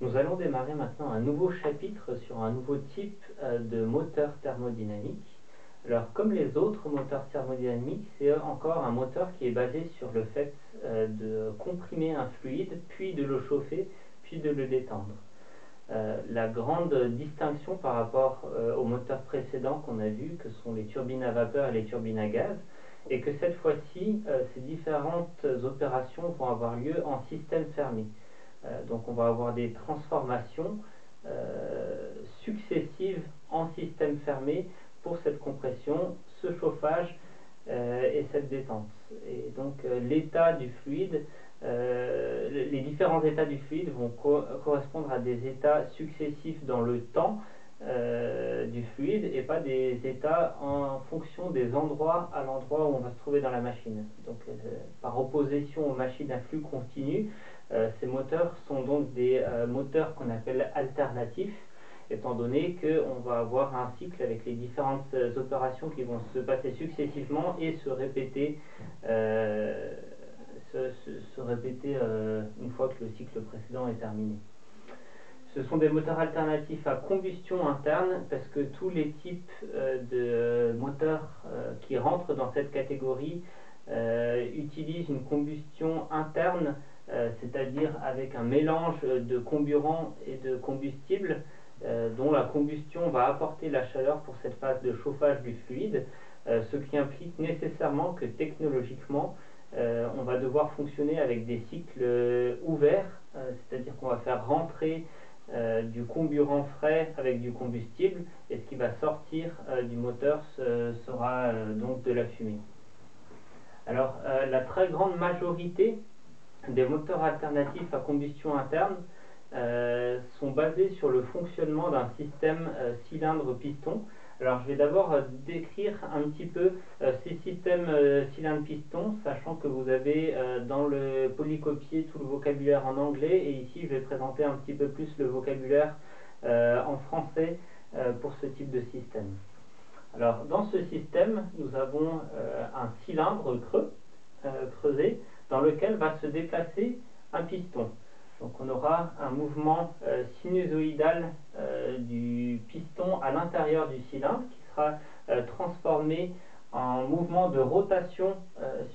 Nous allons démarrer maintenant un nouveau chapitre sur un nouveau type euh, de moteur thermodynamique. Alors comme les autres moteurs thermodynamiques, c'est encore un moteur qui est basé sur le fait euh, de comprimer un fluide, puis de le chauffer, puis de le détendre. Euh, la grande distinction par rapport aux moteurs précédents qu'on a vus, que sont les turbines à vapeur et les turbines à gaz, est que cette fois-ci, ces différentes opérations vont avoir lieu en système fermé. Euh, donc on va avoir des transformations euh, successives en système fermé pour cette compression, ce chauffage euh, et cette détente. Et donc l'état du fluide, les différents états du fluide vont correspondre à des états successifs dans le temps du fluide et pas des états en fonction des endroits à l'endroit où on va se trouver dans la machine. Donc par opposition aux machines à flux continu, euh, ces moteurs sont donc des euh, moteurs qu'on appelle alternatifs, étant donné qu'on va avoir un cycle avec les différentes euh, opérations qui vont se passer successivement et se, répéter une fois que le cycle précédent est terminé. Ce sont des moteurs alternatifs à combustion interne parce que tous les types de moteurs qui rentrent dans cette catégorie utilisent une combustion interne euh, c'est-à-dire avec un mélange de comburant et de combustible, euh, dont la combustion va apporter la chaleur pour cette phase de chauffage du fluide, euh, ce qui implique nécessairement que technologiquement, on va devoir fonctionner avec des cycles ouverts, c'est-à-dire qu'on va faire rentrer du comburant frais avec du combustible, et ce qui va sortir du moteur sera donc de la fumée. Alors, la très grande majorité des moteurs alternatifs à combustion interne euh, sont basés sur le fonctionnement d'un système euh, cylindre-piston. Alors je vais d'abord euh, décrire un petit peu ces systèmes cylindre-piston, sachant que vous avez dans le polycopier tout le vocabulaire en anglais, et ici je vais présenter un petit peu plus le vocabulaire en français pour ce type de système. Alors dans ce système, nous avons un cylindre creux, creusé, dans lequel va se déplacer un piston. Donc on aura un mouvement euh, sinusoïdal euh, du piston à l'intérieur du cylindre qui sera euh, transformé en mouvement de rotation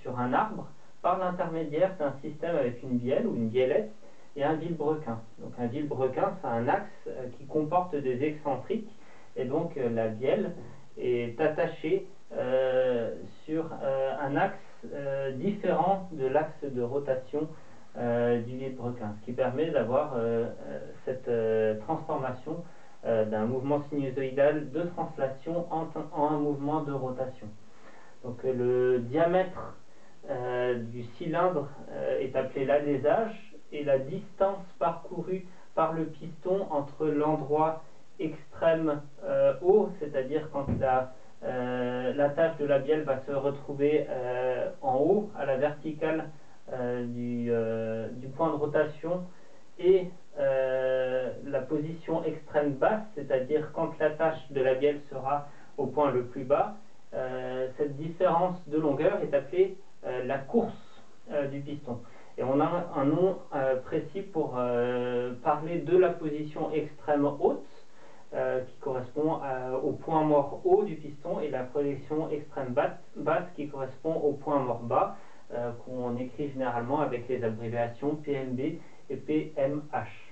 sur un arbre par l'intermédiaire d'un système avec une bielle ou une biellette et un vilebrequin. Donc un vilebrequin, c'est un axe qui comporte des excentriques et donc la bielle est attachée sur un axe euh, différent de l'axe de rotation euh, du vilebrequin, ce qui permet d'avoir euh, cette transformation d'un mouvement sinusoïdal de translation en, un mouvement de rotation. Donc le diamètre du cylindre est appelé l'alésage et la distance parcourue par le piston entre l'endroit extrême haut, c'est-à-dire quand la euh, tâche de la bielle va se retrouver euh, en haut, à la verticale euh, du, point de rotation, et la position extrême basse, c'est-à-dire quand la tâche de la bielle sera au point le plus bas, cette différence de longueur est appelée la course du piston. Et on a un nom précis pour parler de la position extrême haute, euh, qui correspond au point mort haut du piston et la projection extrême basse, qui correspond au point mort bas euh, qu'on écrit généralement avec les abréviations PMB et PMH.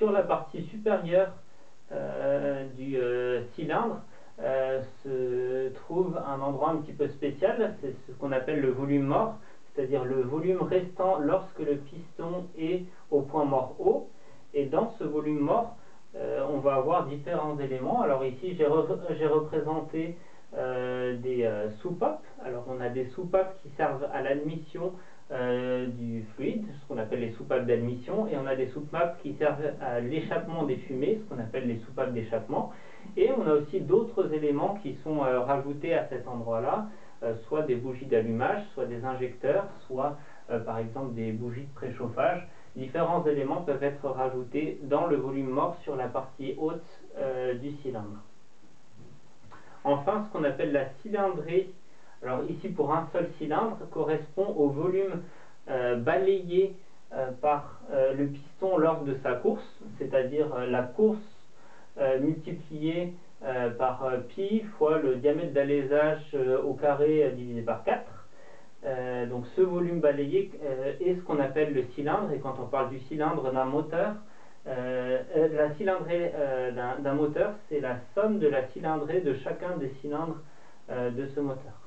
Sur la partie supérieure euh, du cylindre se trouve un endroit un petit peu spécial, c'est ce qu'on appelle le volume mort, c'est-à-dire le volume restant lorsque le piston est au point mort haut. Et dans ce volume mort, euh, on va avoir différents éléments. Alors ici, j'ai représenté euh, des euh, soupapes. Alors on a des soupapes qui servent à l'admission du fluide, ce qu'on appelle les soupapes d'admission, et on a des soupapes qui servent à l'échappement des fumées, ce qu'on appelle les soupapes d'échappement. Et on a aussi d'autres éléments qui sont rajoutés à cet endroit-là, soit des bougies d'allumage, soit des injecteurs, soit par exemple des bougies de préchauffage différents éléments peuvent être rajoutés dans le volume mort sur la partie haute euh, du cylindre. Enfin, ce qu'on appelle la cylindrée, alors ici pour un seul cylindre, correspond au volume euh, balayé par le piston lors de sa course, c'est-à-dire la course multipliée par pi fois le diamètre d'alésage au carré divisé par 4. donc ce volume balayé est ce qu'on appelle le cylindre, et quand on parle du cylindre d'un moteur, la cylindrée d'un moteur, c'est la somme de la cylindrée de chacun des cylindres de ce moteur.